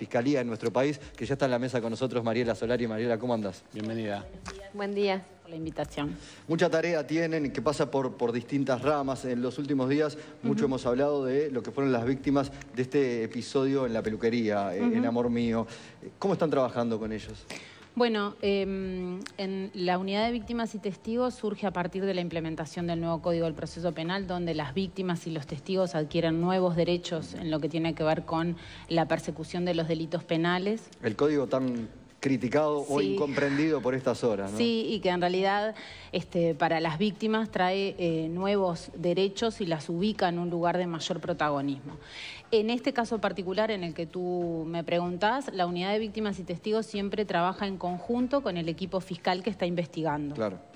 fiscalía en nuestro país, que ya está en la mesa con nosotros Mariela Solari. Mariela, ¿cómo andas? Bienvenida. Buen día por la invitación. Mucha tarea tienen que pasa por, por distintas ramas. En los últimos días mucho hemos hablado de lo que fueron las víctimas de este episodio en la peluquería, eh, en Amor Mío. ¿Cómo están trabajando con ellos? Bueno, em, en la unidad de víctimas y testigos surge a partir de la implementación del nuevo Código del Proceso Penal, donde las víctimas y los testigos adquieren nuevos derechos en lo que tiene que ver con la persecución de los delitos penales. El código tan criticado o incomprendido por estas horas. ¿no? Sí, y que en realidad este, para las víctimas trae eh, nuevos derechos y las ubica en un lugar de mayor protagonismo. En este caso particular en el que tú me preguntás, la unidad de víctimas y testigos siempre trabaja en conjunto con el equipo fiscal que está investigando. Claro.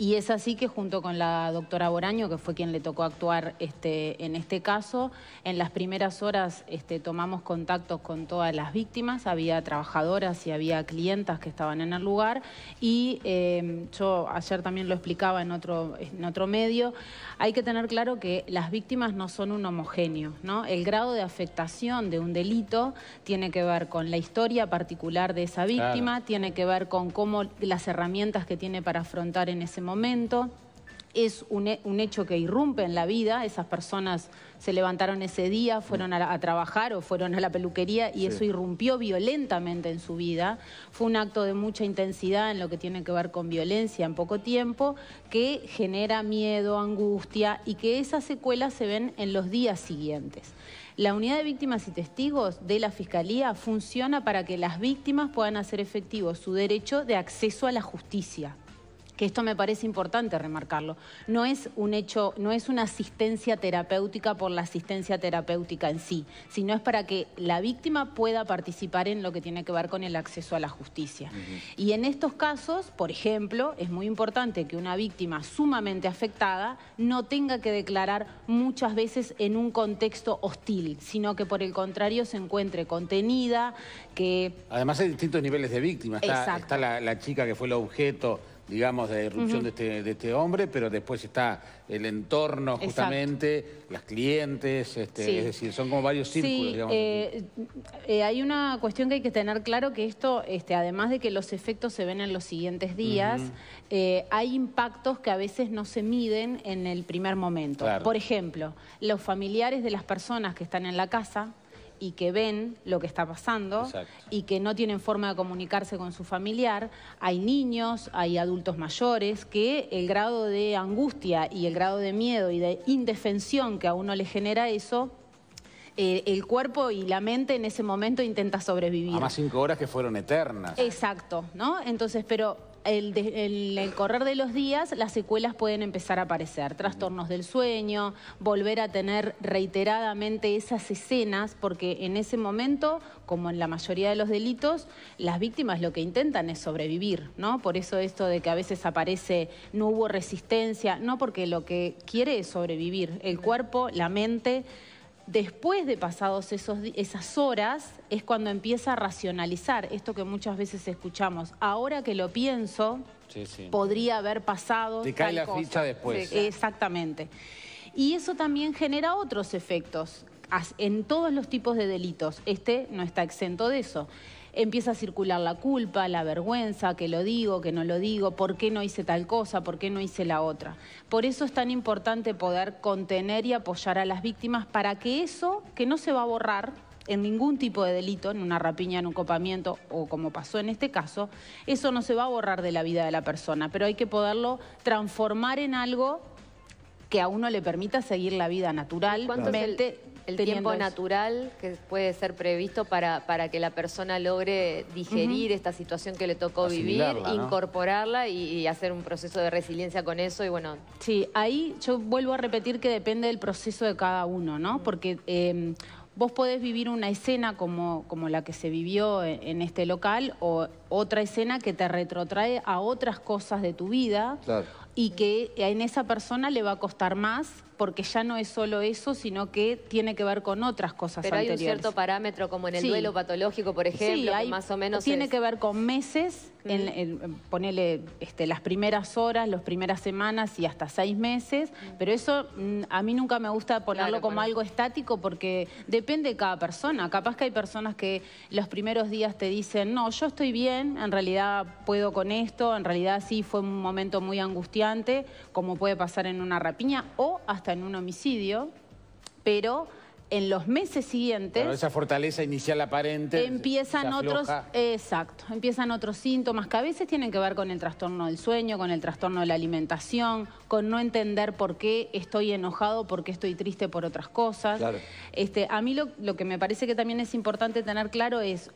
Y es así que junto con la doctora Boraño, que fue quien le tocó actuar este, en este caso, en las primeras horas este, tomamos contactos con todas las víctimas, había trabajadoras y había clientas que estaban en el lugar. Y eh, yo ayer también lo explicaba en otro, en otro medio, hay que tener claro que las víctimas no son un homogéneo, ¿no? El grado de afectación de un delito tiene que ver con la historia particular de esa víctima, tiene que ver con cómo las herramientas que tiene para afrontar en ese momento momento. Es un, hecho que irrumpe en la vida, esas personas se levantaron ese día, fueron a, trabajar o fueron a la peluquería y eso irrumpió violentamente en su vida. Fue un acto de mucha intensidad en lo que tiene que ver con violencia en poco tiempo, que genera miedo, angustia y que esas secuelas se ven en los días siguientes. La unidad de víctimas y testigos de la Fiscalía funciona para que las víctimas puedan hacer efectivo su derecho de acceso a la justicia que esto me parece importante remarcarlo, no es un hecho, no es una asistencia terapéutica por la asistencia terapéutica en sí, sino es para que la víctima pueda participar en lo que tiene que ver con el acceso a la justicia. Y en estos casos, por ejemplo, es muy importante que una víctima sumamente afectada no tenga que declarar muchas veces en un contexto hostil, sino que por el contrario se encuentre contenida, que... Además hay distintos niveles de víctimas, está, la, la chica que fue el objeto digamos, de irrupción de, este, de, este, hombre, pero después está el entorno justamente, las clientes, este, es decir, son como varios círculos, digamos. Eh, eh, hay una cuestión que hay que tener claro que esto, este, además de que los efectos se ven en los siguientes días, eh, hay impactos que a veces no se miden en el primer momento. Por ejemplo, los familiares de las personas que están en la casa, y que ven lo que está pasando y que no tienen forma de comunicarse con su familiar. Hay niños, hay adultos mayores que el grado de angustia y el grado de miedo y de indefensión que a uno le genera eso eh, el cuerpo y la mente en ese momento intenta sobrevivir. más cinco horas que fueron eternas. Exacto, ¿no? Entonces, pero el, el, correr de los días las secuelas pueden empezar a aparecer, trastornos del sueño, volver a tener reiteradamente esas escenas, porque en ese momento, como en la mayoría de los delitos, las víctimas lo que intentan es sobrevivir, ¿no? Por eso esto de que a veces aparece no hubo resistencia, no porque lo que quiere es sobrevivir, el cuerpo, la mente después de pasados esos, esas horas es cuando empieza a racionalizar esto que muchas veces escuchamos. Ahora que lo pienso, podría haber pasado Te cae la ficha después. Exactamente. Y eso también genera otros efectos en todos los tipos de delitos. Este no está exento de eso empieza a circular la culpa, la vergüenza, que lo digo, que no lo digo, por qué no hice tal cosa, por qué no hice la otra. Por eso es tan importante poder contener y apoyar a las víctimas para que eso, que no se va a borrar, en ningún tipo de delito, en una rapiña, en un copamiento o como pasó en este caso, eso no se va a borrar de la vida de la persona, pero hay que poderlo transformar en algo que a uno le permita seguir la vida naturalmente el tiempo natural que puede ser previsto para, para que la persona logre digerir esta situación que le tocó vivir, incorporarla y, hacer un proceso de resiliencia con eso y bueno. Sí, ahí yo vuelvo a repetir que depende del proceso de cada uno, ¿no? Porque em, vos podés vivir una escena como, como la que se vivió en, este local o otra escena que te retrotrae a otras cosas de tu vida y que en esa persona le va a costar más porque ya no es solo eso, sino que tiene que ver con otras cosas Pero hay un cierto parámetro como en el duelo patológico, por ejemplo, que más o menos Tiene que ver con meses, en, ponele este, las primeras horas, las primeras semanas y hasta seis meses, pero eso mm, a mí nunca me gusta ponerlo como algo estático porque depende de cada persona. Capaz que hay personas que los primeros días te dicen, no, yo estoy bien, en realidad puedo con esto, en realidad sí fue un momento muy angustiante, como puede pasar en una rapiña o hasta en un homicidio, pero en los meses siguientes... Pero esa fortaleza inicial aparente... Empiezan otros... Exacto, empiezan otros síntomas que a veces tienen que ver con el trastorno del sueño, con el trastorno de la alimentación, con no entender por qué estoy enojado, por qué estoy triste por otras cosas. Este, a mí lo, lo que me parece que también es importante tener claro es...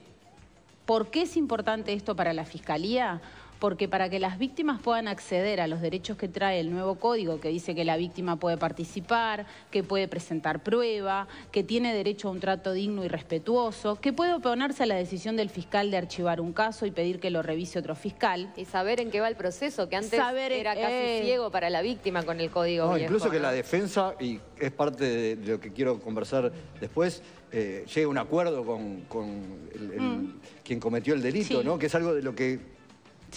¿Por qué es importante esto para la Fiscalía? Porque para que las víctimas puedan acceder a los derechos que trae el nuevo código, que dice que la víctima puede participar, que puede presentar prueba, que tiene derecho a un trato digno y respetuoso, que puede oponerse a la decisión del fiscal de archivar un caso y pedir que lo revise otro fiscal. Y saber en qué va el proceso, que antes era casi eh, ciego para la víctima con el código no, Incluso que la defensa, y es parte de lo que quiero conversar después, eh, llegue a un acuerdo con, mm. quien cometió el delito, ¿no? Que es algo de lo que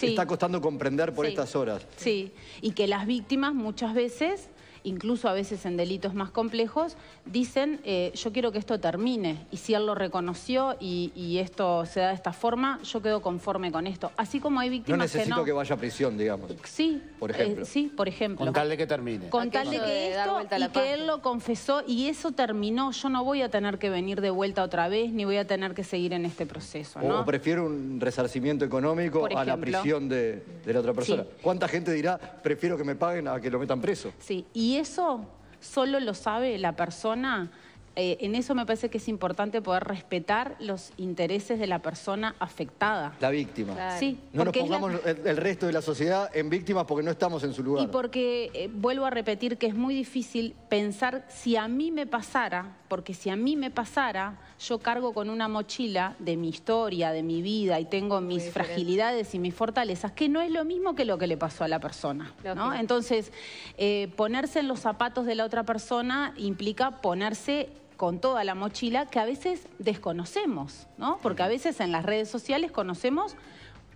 está costando comprender por estas horas. Sí, y que las víctimas muchas veces incluso a veces en delitos más complejos, dicen eh, yo quiero que esto termine y si él lo reconoció y, esto se da de esta forma, yo quedo conforme con esto. Así como hay víctimas no necesito que vaya a prisión, digamos. Sí, por ejemplo. Eh, sí, por ejemplo. Con tal de que termine. Con tal de que esto y que él lo confesó y eso terminó, yo no voy a tener que venir de vuelta otra vez ni voy a tener que seguir en este proceso. ¿no? O prefiero un resarcimiento económico a la prisión de, la otra persona. ¿Cuánta gente dirá, prefiero que me paguen a que lo metan preso? Sí, y eso solo lo sabe la persona eh, en eso me parece que es importante poder respetar los intereses de la persona afectada. La víctima. Sí. No nos pongamos el, resto de la sociedad en víctimas porque no estamos en su lugar. Y porque, eh, vuelvo a repetir, que es muy difícil pensar si a mí me pasara, porque si a mí me pasara, yo cargo con una mochila de mi historia, de mi vida y tengo mis fragilidades y mis fortalezas, que no es lo mismo que lo que le pasó a la persona. ¿no? Entonces, eh, ponerse en los zapatos de la otra persona implica ponerse con toda la mochila que a veces desconocemos, ¿no? Porque a veces en las redes sociales conocemos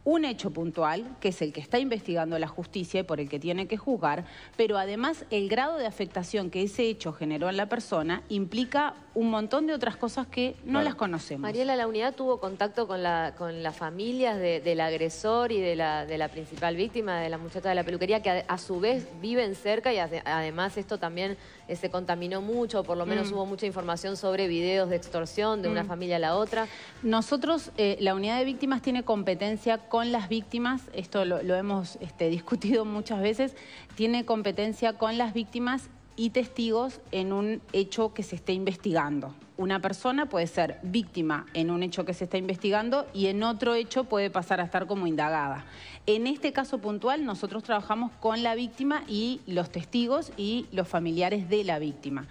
un hecho puntual, que es el que está investigando la justicia y por el que tiene que juzgar, pero además el grado de afectación que ese hecho generó en la persona implica un montón de otras cosas que no las conocemos. Mariela, la unidad tuvo contacto con, la, con las familias del agresor y de la, de la principal víctima, de la muchacha de la peluquería, que a, su vez viven cerca y además esto también eh, se contaminó mucho, por lo menos mm. hubo mucha información sobre videos de extorsión de una mm. familia a la otra. Nosotros, eh, la unidad de víctimas tiene competencia con las víctimas, esto lo, hemos este, discutido muchas veces, tiene competencia con las víctimas y testigos en un hecho que se esté investigando. Una persona puede ser víctima en un hecho que se está investigando y en otro hecho puede pasar a estar como indagada. En este caso puntual nosotros trabajamos con la víctima y los testigos y los familiares de la víctima.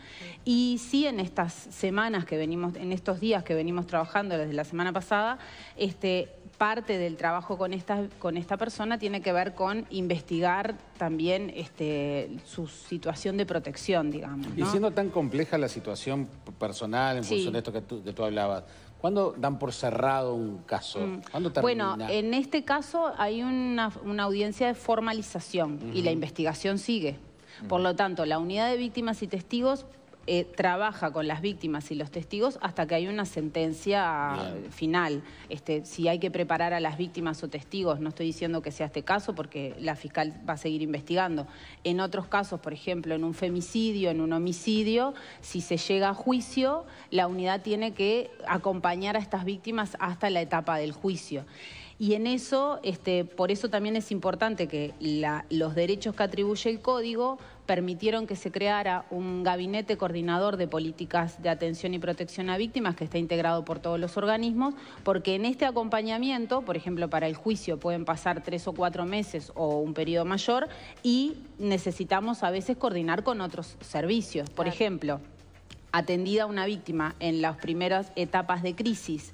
Y sí en estas semanas que venimos, en estos días que venimos trabajando desde la semana pasada, este, parte del trabajo con esta, con esta persona tiene que ver con investigar también este, su situación de protección, digamos. Y siendo tan compleja la situación personal en función de esto que tú, tú hablabas, ¿Cuándo dan por cerrado un caso? Mm. ¿Cuándo termina? Bueno, en este caso hay una, audiencia de formalización y la investigación sigue. Por lo tanto, la unidad de víctimas y testigos eh, trabaja con las víctimas y los testigos hasta que hay una sentencia final. Este, si hay que preparar a las víctimas o testigos, no estoy diciendo que sea este caso porque la fiscal va a seguir investigando. En otros casos, por ejemplo, en un femicidio, en un homicidio, si se llega a juicio, la unidad tiene que acompañar a estas víctimas hasta la etapa del juicio. Y en eso, este, por eso también es importante que los derechos que atribuye el código permitieron que se creara un gabinete coordinador de políticas de atención y protección a víctimas que está integrado por todos los organismos, porque en este acompañamiento, por ejemplo, para el juicio pueden pasar tres o cuatro meses o un periodo mayor y necesitamos a veces coordinar con otros servicios. Por ejemplo, atendida una víctima en las primeras etapas de crisis,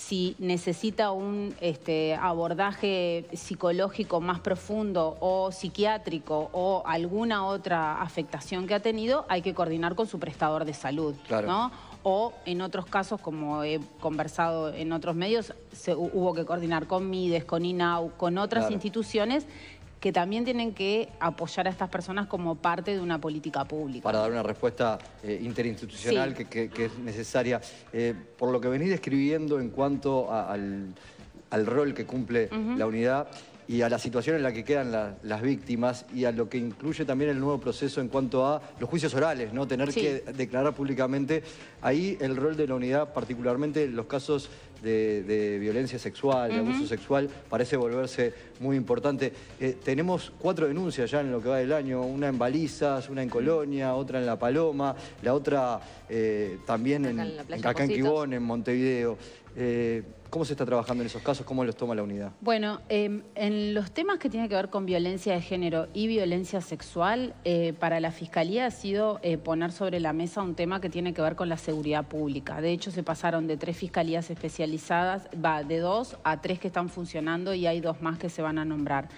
si necesita un este, abordaje psicológico más profundo o psiquiátrico o alguna otra afectación que ha tenido, hay que coordinar con su prestador de salud. ¿no? O en otros casos, como he conversado en otros medios, se, hubo que coordinar con MIDES, con INAU, con otras instituciones que también tienen que apoyar a estas personas como parte de una política pública. Para dar una respuesta eh, interinstitucional que, es necesaria. Eh, por lo que venís describiendo en cuanto al, rol que cumple la unidad, y a la situación en la que quedan las víctimas y a lo que incluye también el nuevo proceso en cuanto a los juicios orales, ¿no? Tener que declarar públicamente. Ahí el rol de la unidad, particularmente en los casos de, violencia sexual, de abuso sexual, parece volverse muy importante. Eh, tenemos cuatro denuncias ya en lo que va del año, una en Balizas, una en Colonia, otra en La Paloma, la otra eh, también en, acá en Quibón, en Montevideo. Eh, ¿Cómo se está trabajando en esos casos? ¿Cómo los toma la unidad? Bueno, em, en los temas que tienen que ver con violencia de género y violencia sexual, eh, para la Fiscalía ha sido eh, poner sobre la mesa un tema que tiene que ver con la seguridad pública. De hecho, se pasaron de tres fiscalías especializadas, va de dos a tres que están funcionando y hay dos más que se van a nombrar.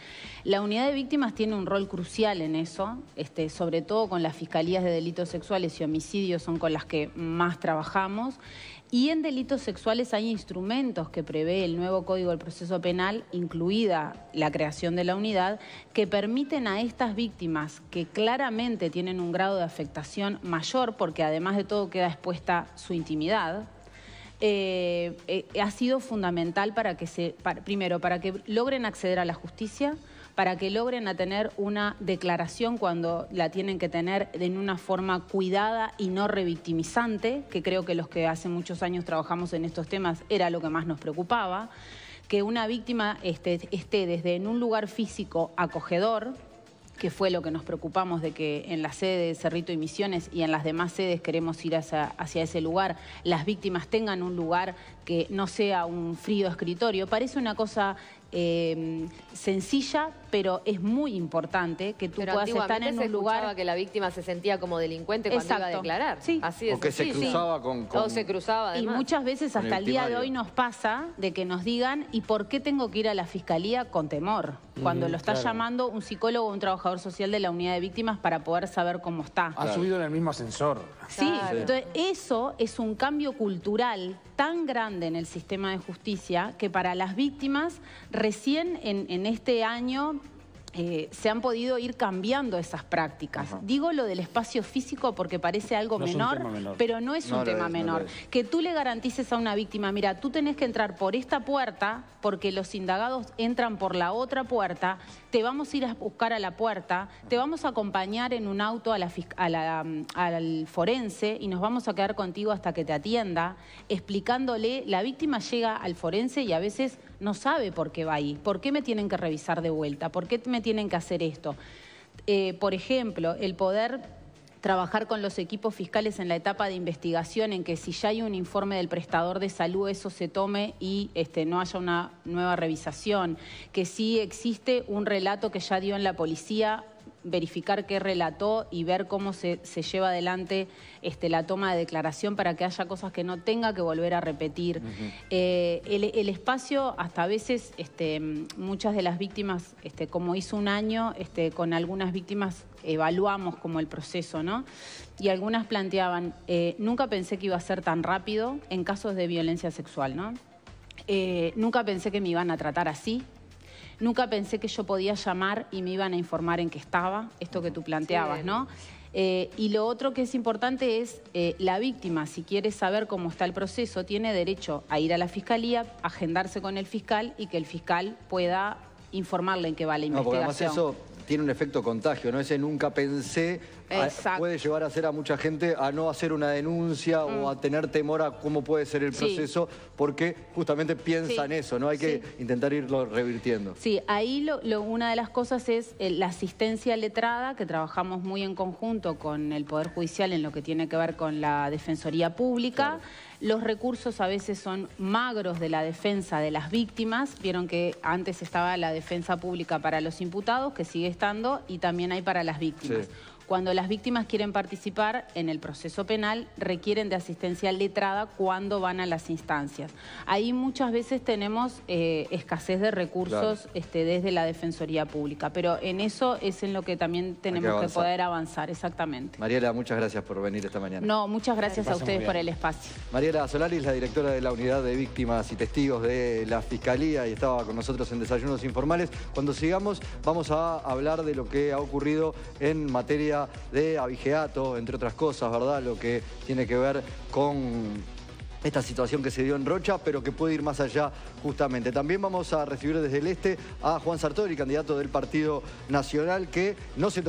La unidad de víctimas tiene un rol crucial en eso, este, sobre todo con las fiscalías de delitos sexuales y homicidios son con las que más trabajamos. Y en delitos sexuales hay instrumentos que prevé el nuevo Código del Proceso Penal, incluida la creación de la unidad, que permiten a estas víctimas que claramente tienen un grado de afectación mayor, porque además de todo queda expuesta su intimidad, eh, eh, ha sido fundamental para que se, primero, para que logren acceder a la justicia, para que logren tener una declaración cuando la tienen que tener en una forma cuidada y no revictimizante, que creo que los que hace muchos años trabajamos en estos temas era lo que más nos preocupaba, que una víctima esté, esté desde en un lugar físico acogedor, que fue lo que nos preocupamos de que en la sede de Cerrito y Misiones y en las demás sedes queremos ir hacia, hacia, ese lugar, las víctimas tengan un lugar que no sea un frío escritorio. Parece una cosa eh, sencilla, pero es muy importante que tú puedas estar en un lugar... que la víctima se sentía como delincuente cuando iba a declarar. Sí. Así o que se cruzaba con, O se cruzaba Y muchas veces hasta el, día de hoy nos pasa de que nos digan ¿y por qué tengo que ir a la fiscalía con temor? Cuando lo está llamando un psicólogo o un trabajador social de la unidad de víctimas para poder saber cómo está. Ha subido en el mismo ascensor. Sí, entonces eso es un cambio cultural tan grande en el sistema de justicia que para las víctimas recién en, este año eh, se han podido ir cambiando esas prácticas. Digo lo del espacio físico porque parece algo menor, pero no es un tema menor. que tú le garantices a una víctima, mira, tú tenés que entrar por esta puerta porque los indagados entran por la otra puerta, te vamos a ir a buscar a la puerta, te vamos a acompañar en un auto a la, al forense y nos vamos a quedar contigo hasta que te atienda, explicándole, la víctima llega al forense y a veces no sabe por qué va ahí, por qué me tienen que revisar de vuelta, por qué me tienen que hacer esto. Eh, por ejemplo, el poder trabajar con los equipos fiscales en la etapa de investigación, en que si ya hay un informe del prestador de salud, eso se tome y este, no haya una nueva revisación, que si existe un relato que ya dio en la policía, verificar qué relató y ver cómo se, lleva adelante este, la toma de declaración para que haya cosas que no tenga que volver a repetir. Eh, el, espacio, hasta a veces, este, muchas de las víctimas, este, como hizo un año, este, con algunas víctimas evaluamos como el proceso, ¿no? Y algunas planteaban, eh, nunca pensé que iba a ser tan rápido en casos de violencia sexual, ¿no? Eh, nunca pensé que me iban a tratar así, Nunca pensé que yo podía llamar y me iban a informar en qué estaba, esto que tú planteabas, ¿no? Eh, y lo otro que es importante es eh, la víctima, si quiere saber cómo está el proceso, tiene derecho a ir a la fiscalía, agendarse con el fiscal y que el fiscal pueda informarle en qué va la investigación tiene un efecto contagio, ¿no? Ese nunca pensé puede llevar a hacer a mucha gente a no hacer una denuncia o a mm. tener temor a cómo puede ser el proceso, porque justamente piensa en eso, ¿no? Hay que intentar irlo revirtiendo. Sí, ahí una de las cosas es eh, la asistencia letrada, que trabajamos muy en conjunto con el Poder Judicial en lo que tiene que ver con la Defensoría Pública. Los recursos a veces son magros de la defensa de las víctimas. Vieron que antes estaba la defensa pública para los imputados, que sigue estando, y también hay para las víctimas. Cuando las víctimas quieren participar en el proceso penal, requieren de asistencia letrada cuando van a las instancias. Ahí muchas veces tenemos eh, escasez de recursos este, desde la Defensoría Pública, pero en eso es en lo que también tenemos que, poder avanzar, exactamente. Mariela, muchas gracias por venir esta mañana. No, muchas gracias a ustedes por el espacio. Mariela Solaris, la directora de la Unidad de Víctimas y Testigos de la Fiscalía, y estaba con nosotros en Desayunos Informales. Cuando sigamos, vamos a hablar de lo que ha ocurrido en materia de abigeato, entre otras cosas, ¿verdad? Lo que tiene que ver con esta situación que se dio en Rocha, pero que puede ir más allá justamente. También vamos a recibir desde el este a Juan Sartori, candidato del Partido Nacional, que no se